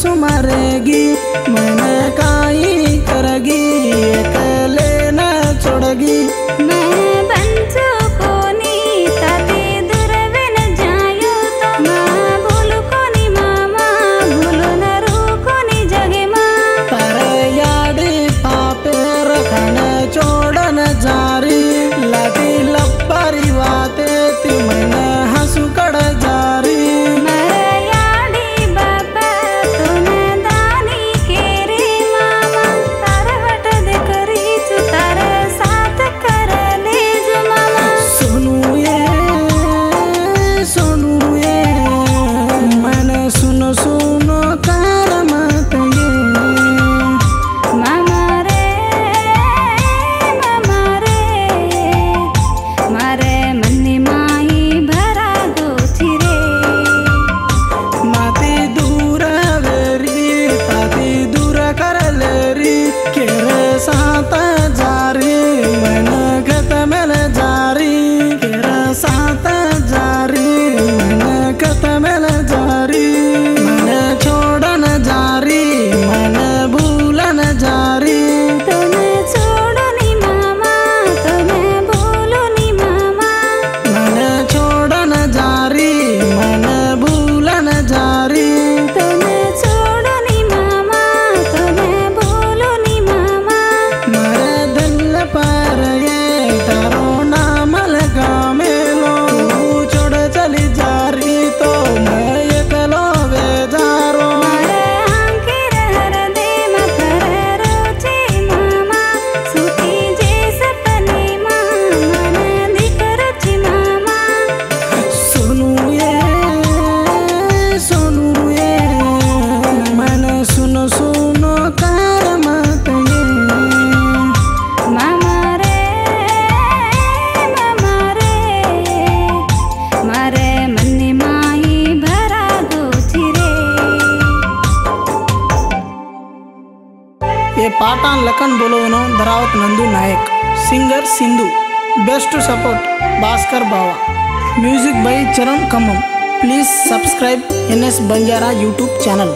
सुमरेगी मैंने పాటాన్ Lakhan బొలోనో Dharavath Nandu Nayak. Singer Sindhu. Best support. Bhaskar బావా. Music by Charan Khammam. Please subscribe NS Banjara YouTube channel.